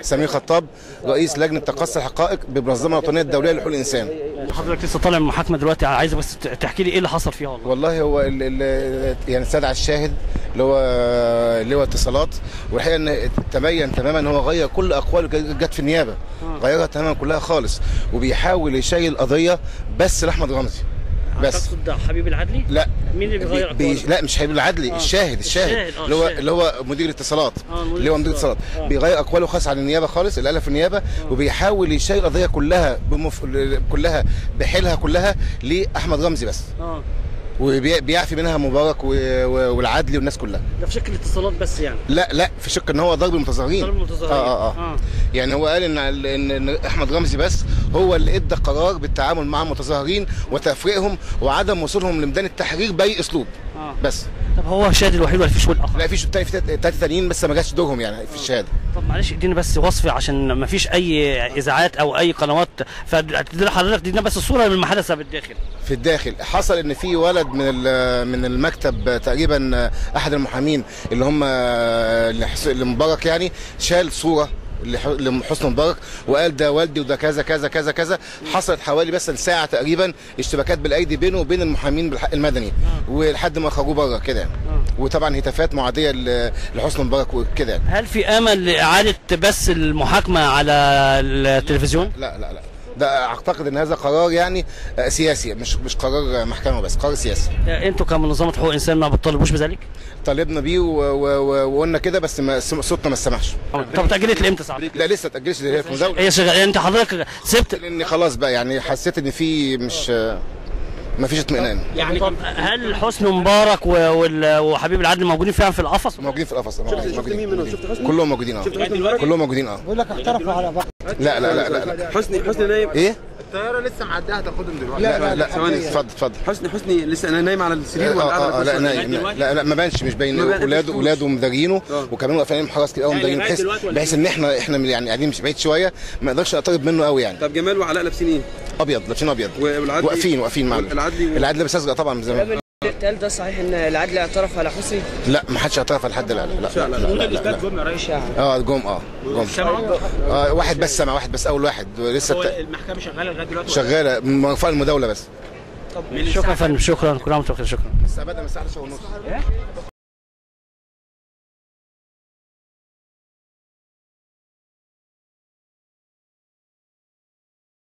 سمير خطاب رئيس لجنة تقصي الحقائق بالمنظمه الوطنيه الدولية لحقوق الإنسان. حضرتك لسه طالع من محاكمه دلوقتي عايز بس تحكي لي إيه اللي حصل فيها والله. والله هو ال ال يعني استدعى الشاهد اللي هو اللي هو اتصالات والحقيقة إن تبين تماما إن هو غير كل أقواله جت في النيابة. غيرها تماما كلها خالص. وبيحاول يشيل قضية بس لأحمد رمزي بس تقصد حبيب العدلي لا مين اللي بيغير بي؟ لا مش حبيب العدلي آه. الشاهد الشاهد آه، اللي هو. اللي هو مدير الاتصالات آه، اللي هو مدير الاتصالات. آه. بيغير أقواله خاص عن النيابة خالص اللي قالها في النيابه وبيحاول يشيل القضية كلها بمف... كلها بحيلها كلها لأحمد رمزي بس آه وبيعفي منها مبارك. والعدلي والناس كلها ده في شكل الاتصالات بس يعني لا لا في شق إن هو ضرب المتظاهرين ضرب المتظاهرين. آه, آه, آه. آه يعني هو قال إن ان إن أحمد رمزي بس هو اللي إدى قرار بالتعامل مع المتظاهرين وتفريقهم وعدم وصولهم لميدان التحرير بأي أسلوب آه. بس طب هو الشاهد الوحيد ولا في شهود اخر لا في تاني في ثلاثة تانيين بس ما جاش دورهم يعني في الشهادة طب معلش اديني بس وصف عشان ما فيش أي إذاعات أو أي قنوات. فتدينا حضرتك تدينا بس الصورة من حدث بالداخل. في الداخل. حصل إن في ولد من من المكتب تقريبا أحد المحامين اللي هم لمبارك يعني شال صورة لح- لحسن مبارك وقال ده والدي وده كذا كذا كذا كذا. حصلت حوالي بس ساعة تقريبا اشتباكات بالأيدي بينه وبين المحامين بالحق المدني. ولحد ما خرجوه بره كده يعني. وطبعا هتافات معادية لحسن مبارك وكده. يعني. هل في آمل لإعادة بث المحاكمة على التلفزيون؟ لا لا لا. ده أعتقد إن هذا قرار يعني آه، سياسي مش مش قرار محكمة بس قرار سياسي. أنتوا كمنظمة حقوق إنسان ما بتطالبوش بذلك؟ طالبنا بيه وقلنا كده بس ما صوتنا ما سمعش طب اتأجلت لإمتى ساعتها لا لسه اللي هي في مزاولة. هي شغال أنت حضرتك سبت. لأن خلاص بقى يعني حسيت إن في مش ما فيش اطمئنان. يعني طب هل حسني مبارك وحبيب العدل موجودين فعلا في القفص؟ موجودين في القفص موجودين شفت مين منهم؟ شفت حسني؟ كلهم موجودين آه. كلهم موجودين آه. بيقول لك احترفوا على بعض. لا لا لا لا لا. حسني حسني نايم. إيه؟ الطيارة لسه معدية هتاخدهم دلوقتي. لا لا لا. ثواني. اتفضل اتفضل. حسني حسني لسه أنا نايم على السرير آه ولا قاعد على لا؟ نايم. لا لا ما بانش مش باين ولاده مفيش ولاده مدارينه. وكمان واقفين حراس كتير قوي مداريين بحيث بحيث إن إحنا إحنا يعني قاعدين مش بعيد شوية ما نقدرش نقترب منه قوي يعني. طب جمال وعلاء لابسين إيه؟ أبيض لابسين أبيض. والعدلي واقفين واقفين معنا العدلي العدل لابس ازرق طبعا زي ما التقال ده صحيح إن العدل اعترف على حسني؟ لا ما حدش اعترف لحد الان لا لا لا لا, لا, لا. آه جم آه جم. آه واحد بس سمع واحد بس أول واحد. لسه الت- المحكمة شغالة لغاية دلوقتي شغالة مرفوع المداولة بس. شكرا يا فندم شكرا كل عام وأنتم بخير شكرا. لسه بدأ من الساعة 11 ونص